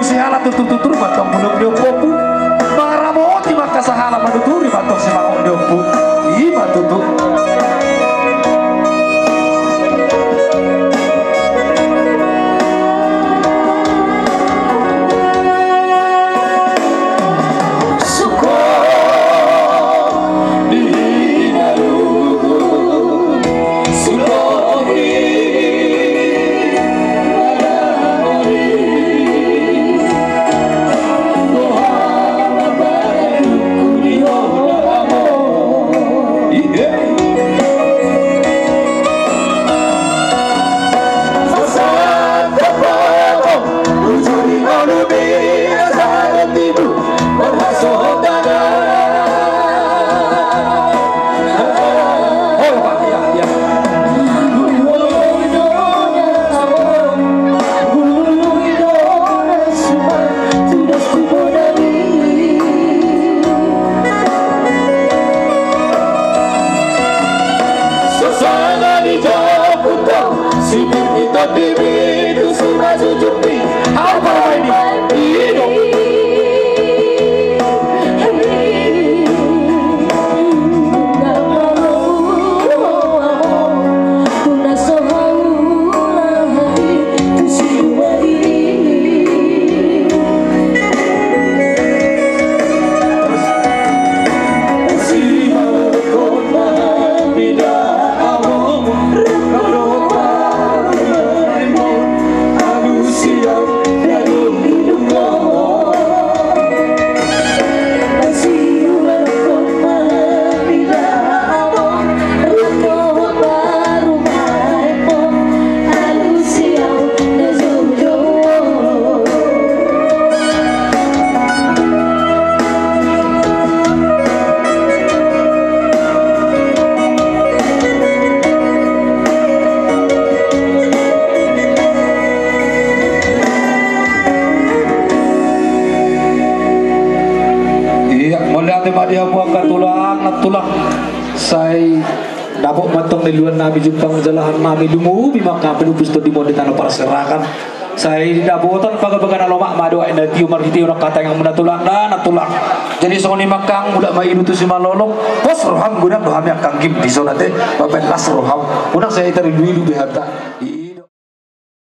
tutur batong bulog Então, se bebida, bebido, se mais um de um luar nabi jumpang jalahan nabi lumu bima kapi lupus tu di mode tanah perserakan. Saya dapotan pakai bagana lomak madu ina tiu marhiti orang kata yang muda tulang dan tulang. Jadi soni makang muda mai itu si malolong. Pos roham guna doham yang kangkim di zona teh. Bapak las roham. Unang saya itari dulu behata.